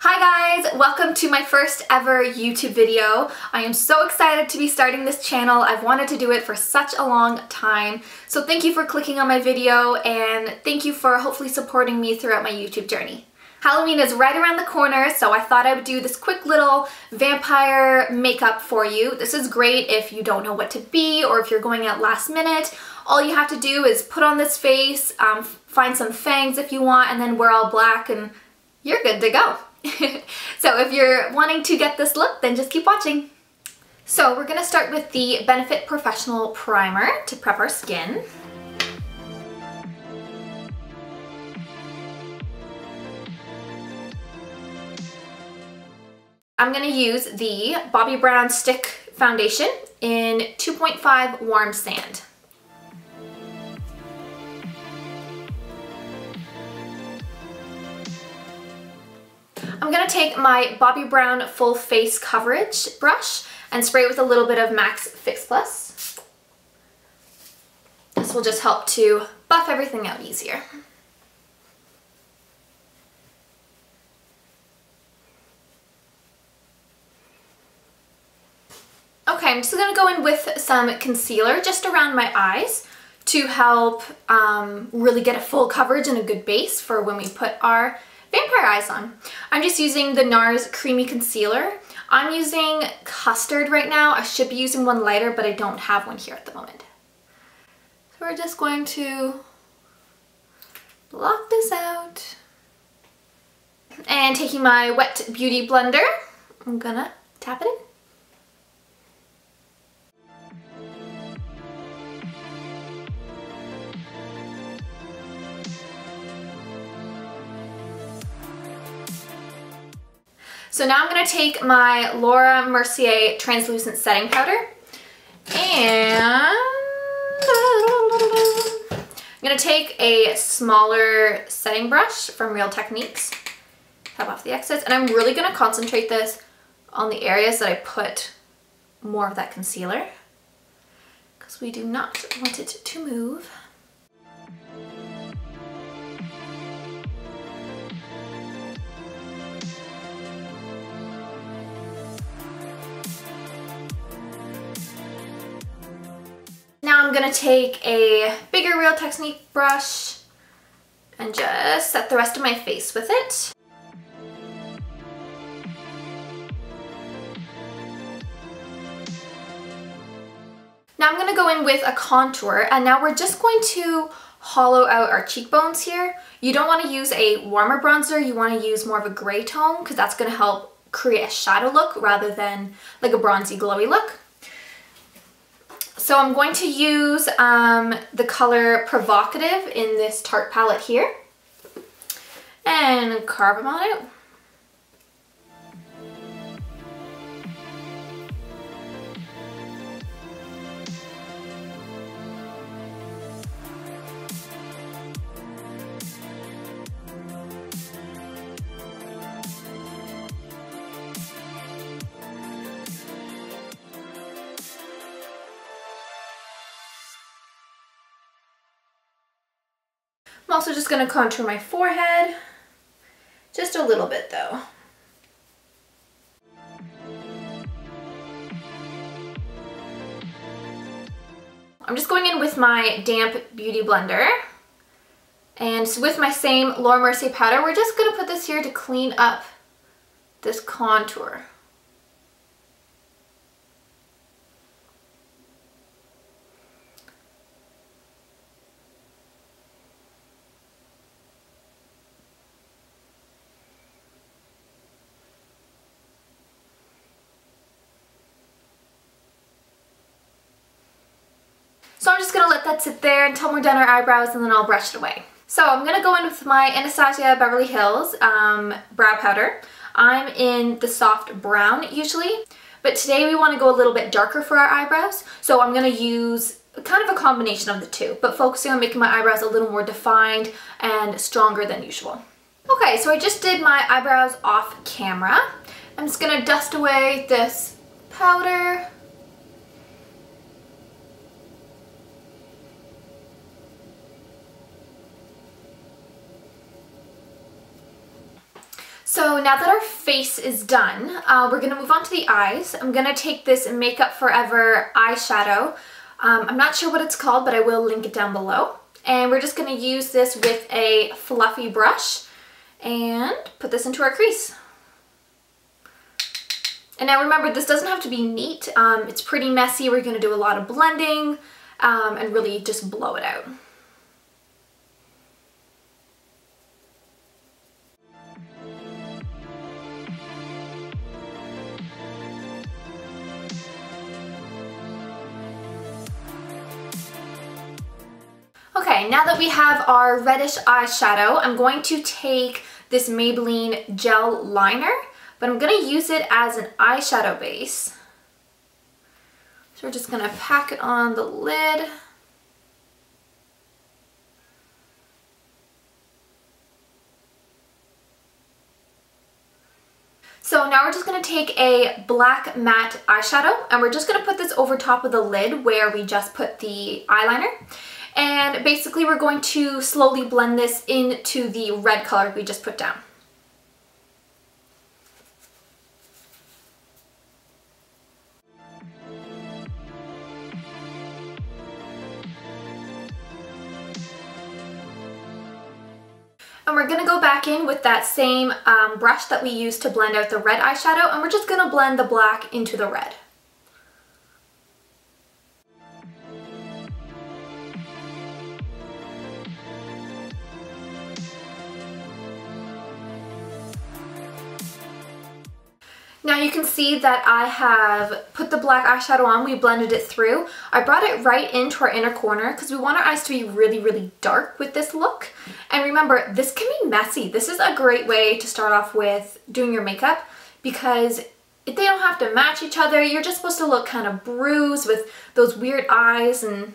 Hi guys, welcome to my first ever YouTube video. I am so excited to be starting this channel. I've wanted to do it for such a long time. So thank you for clicking on my video and thank you for hopefully supporting me throughout my YouTube journey. Halloween is right around the corner, so I thought I would do this quick little vampire makeup for you. This is great if you don't know what to be or if you're going out last minute. All you have to do is put on this face, um, find some fangs if you want, and then wear all black and you're good to go. so if you're wanting to get this look, then just keep watching. So we're going to start with the Benefit Porefessional Primer to prep our skin. I'm going to use the Bobbi Brown Stick Foundation in 2.5 Warm Sand. I'm gonna take my Bobbi Brown Full Face Coverage brush and spray it with a little bit of Max Fix Plus. This will just help to buff everything out easier. Okay, I'm just gonna go in with some concealer just around my eyes to help um, really get a full coverage and a good base for when we put our vampire eyes on. I'm just using the NARS Creamy Concealer. I'm using Custard right now. I should be using one lighter, but I don't have one here at the moment. So we're just going to block this out. And taking my Wet Beauty Blender, I'm gonna tap it in. So now I'm going to take my Laura Mercier Translucent Setting Powder and I'm going to take a smaller setting brush from Real Techniques, tap off the excess, and I'm really going to concentrate this on the areas that I put more of that concealer because we do not want it to move. Now I'm going to take a bigger Real Technique brush and just set the rest of my face with it. Now I'm going to go in with a contour and now we're just going to hollow out our cheekbones here. You don't want to use a warmer bronzer, you want to use more of a gray tone because that's going to help create a shadow look rather than like a bronzy glowy look. So I'm going to use um, the color Provocative in this Tarte palette here and carve them all out. Also just going to contour my forehead, just a little bit though. I'm just going in with my damp beauty blender and with my same Laura Mercier powder, we're just going to put this here to clean up this contour. So I'm just going to let that sit there until we're done our eyebrows and then I'll brush it away. So I'm going to go in with my Anastasia Beverly Hills um, brow powder. I'm in the soft brown usually, but today we want to go a little bit darker for our eyebrows. So I'm going to use kind of a combination of the two, but focusing on making my eyebrows a little more defined and stronger than usual. Okay, so I just did my eyebrows off camera. I'm just going to dust away this powder So now that our face is done, uh, we're to move on to the eyes. I'm to take this Makeup Forever eyeshadow. Um, I'm not sure what it's called, but I will link it down below. And we're just to use this with a fluffy brush and put this into our crease. And now remember, this doesn't have to be neat. Um, it's pretty messy. We're to do a lot of blending um, and really just blow it out. Okay, now that we have our reddish eyeshadow, I'm going to take this Maybelline gel liner, but I'm going to use it as an eyeshadow base. So we're just going to pack it on the lid. So now we're just going to take a black matte eyeshadow and we're just going to put this over top of the lid where we just put the eyeliner. And basically we're going to slowly blend this into the red color we just put down. And we're going to go back in with that same um, brush that we used to blend out the red eyeshadow and we're just going to blend the black into the red. See that I have put the black eyeshadow on, we blended it through. I brought it right into our inner corner because we want our eyes to be really, really dark with this look. And remember, this can be messy. This is a great way to start off with doing your makeup because they don't have to match each other. You're just supposed to look kind of bruised with those weird eyes and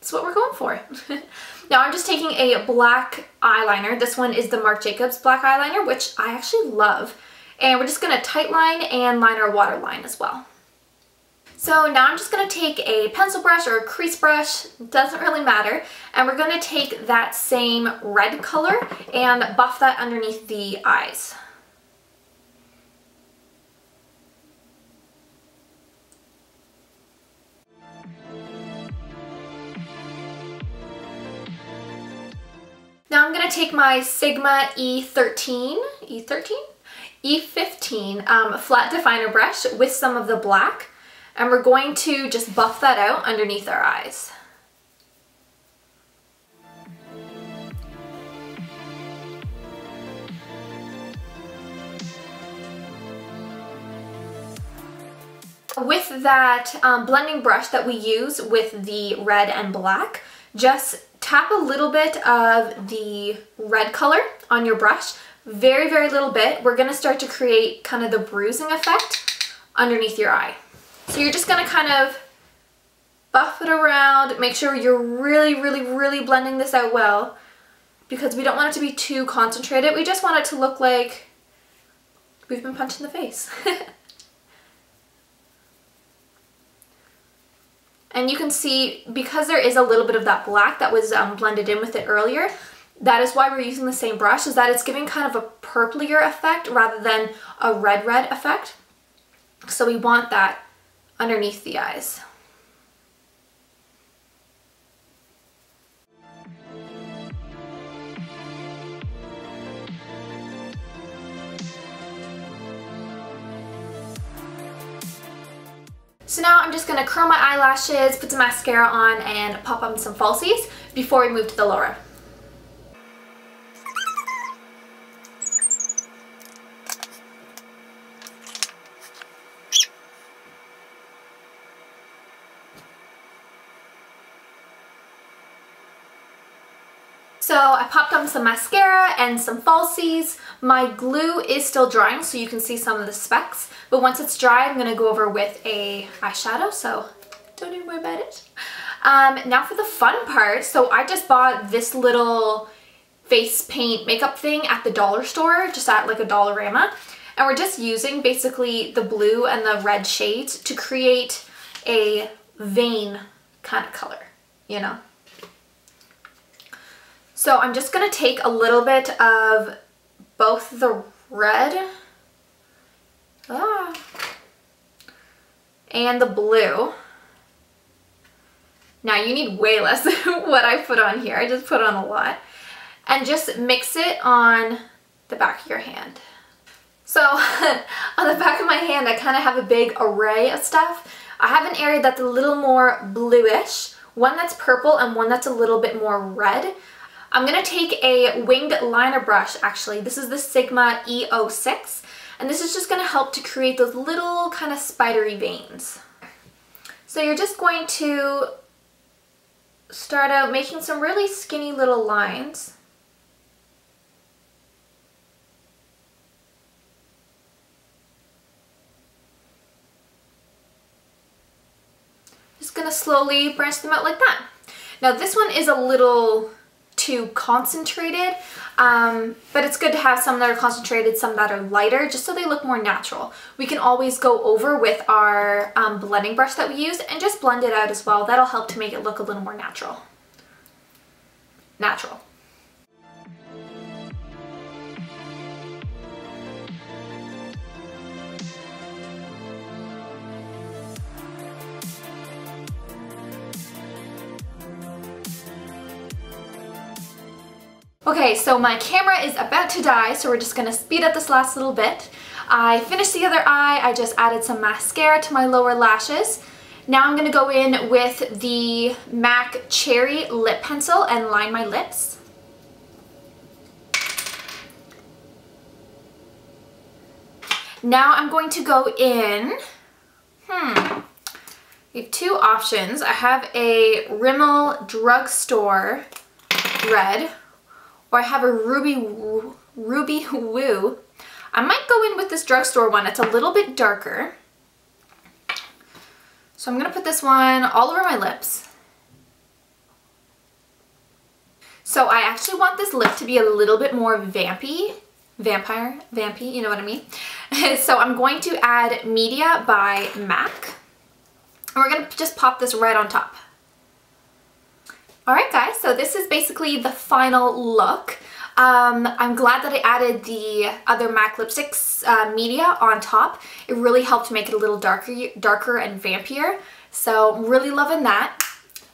that's what we're going for. now I'm just taking a black eyeliner. This one is the Marc Jacobs black eyeliner, which I actually love. And we're just going to tight line and line our waterline as well. So now I'm just going to take a pencil brush or a crease brush, doesn't really matter, and we're going to take that same red color and buff that underneath the eyes. Now I'm going to take my Sigma E13, E13? E15 um, flat definer brush with some of the black and we're going to just buff that out underneath our eyes. With that um, blending brush that we use with the red and black, just tap a little bit of the red color on your brush very, very little bit, we're gonna start to create kind of the bruising effect underneath your eye. So you're just gonna kind of buff it around, make sure you're really, really, really blending this out well because we don't want it to be too concentrated. We just want it to look like we've been punched in the face. and you can see, because there is a little bit of that black that was um, blended in with it earlier, that is why we're using the same brush, is that it's giving kind of a purplier effect rather than a red red effect. So we want that underneath the eyes. So now I'm just going to curl my eyelashes, put some mascara on, and pop on some falsies before we move to the lower. So I popped on some mascara and some falsies. My glue is still drying so you can see some of the specks, but once it's dry I'm going to go over with a eyeshadow, so don't even worry about it. Um, now for the fun part, so I just bought this little face paint makeup thing at the dollar store, just at like a Dollarama. And we're just using basically the blue and the red shades to create a vein kind of color, you know? So I'm just going to take a little bit of both the red. Ah. And the blue. Now you need way less than what I put on here. I just put on a lot. And just mix it on the back of your hand. So on the back of my hand I kind of have a big array of stuff. I have an area that's a little more bluish, one that's purple and one that's a little bit more red. I'm going to take a winged liner brush actually. This is the Sigma E06 and this is just going to help to create those little kind of spidery veins. So you're just going to start out making some really skinny little lines. Just gonna slowly branch them out like that. Now this one is a little too concentrated, um, but it's good to have some that are concentrated, some that are lighter, just so they look more natural. We can always go over with our um, blending brush that we use and just blend it out as well. That'll help to make it look a little more natural. Natural. Okay, so my camera is about to die, so we're just gonna speed up this last little bit. I finished the other eye, I just added some mascara to my lower lashes. Now I'm gonna go in with the MAC Cherry Lip Pencil and line my lips. Now I'm going to go in, hmm, we have two options. I have a Rimmel Drugstore Red, or I have a Ruby Ruby Woo. I might go in with this drugstore one. It's a little bit darker. So I'm going to put this one all over my lips. So I actually want this lip to be a little bit more vampy. Vampire, vampy, you know what I mean? so I'm going to add Media by MAC. And we're going to just pop this right on top. Alright guys, so this is basically the final look. Um, I'm glad that I added the other MAC lipsticks uh, media on top. It really helped make it a little darker, darker and vampier. So I'm really loving that.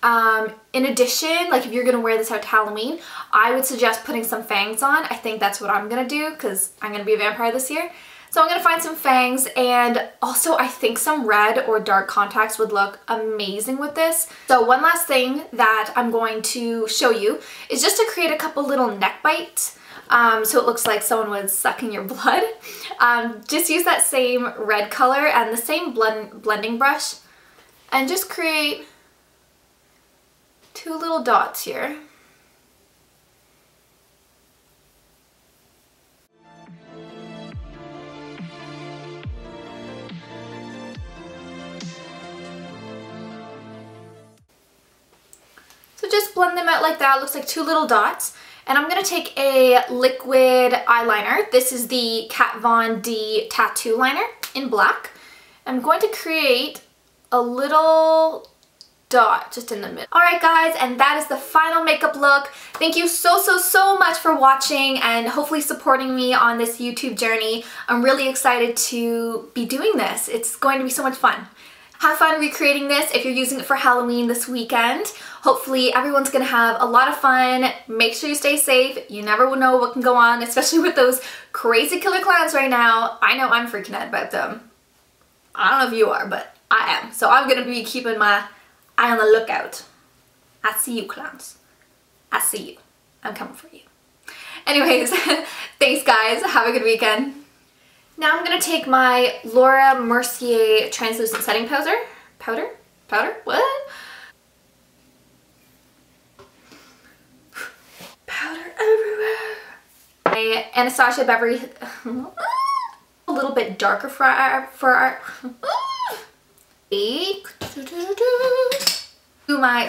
Um, in addition, like if you're going to wear this out to Halloween, I would suggest putting some fangs on. I think that's what I'm going to do because I'm going to be a vampire this year. So I'm going to find some fangs and also I think some red or dark contacts would look amazing with this. So one last thing that I'm going to show you is just to create a couple little neck bites. Um, so it looks like someone was sucking your blood. Um, just use that same red color and the same blend blending brush and just create two little dots here. Just blend them out like that. It looks like two little dots. And I'm going to take a liquid eyeliner. This is the Kat Von D Tattoo Liner in black. I'm going to create a little dot just in the middle. Alright guys, and that is the final makeup look. Thank you so, so, so much for watching and hopefully supporting me on this YouTube journey. I'm really excited to be doing this. It's going to be so much fun. Have fun recreating this if you're using it for Halloween this weekend. Hopefully everyone's gonna have a lot of fun. Make sure you stay safe. You never will know what can go on, especially with those crazy killer clowns right now. I know I'm freaking out about them. I don't know if you are, but I am. So I'm gonna be keeping my eye on the lookout. I see you clowns. I see you. I'm coming for you. Anyways, thanks guys. Have a good weekend. Now I'm going to take my Laura Mercier Translucent Setting Powder. Powder? Powder? What? Powder everywhere. My Anastasia Beverly... a little bit darker for our... For our do my...